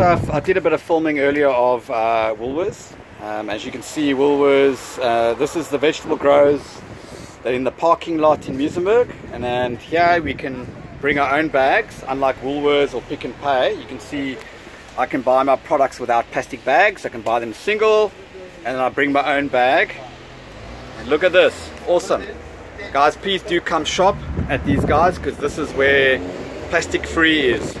uh, I did a bit of filming earlier of uh, Woolworths. Um, as you can see, Woolworths, uh, this is the vegetable grows. They're in the parking lot in Muizenberg. And then here we can bring our own bags, unlike Woolworths or Pick n Pay. You can see I can buy my products without plastic bags. I can buy them single, and then I bring my own bag. And look at this, awesome. Guys, please do come shop at these guys because this is where plastic free is.